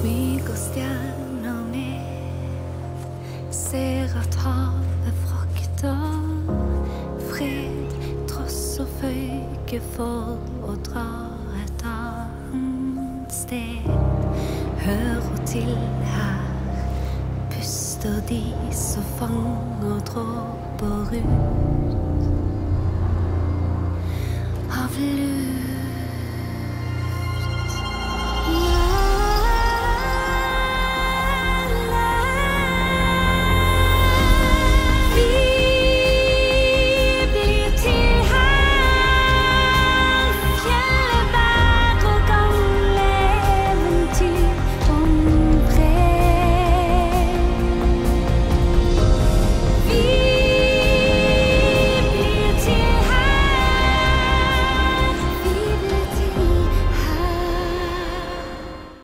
Smyger stjerner ned, ser at havet frakter fred, tross og føyke for å dra et annet sted. Hører til her, puster de som fanger dråper ut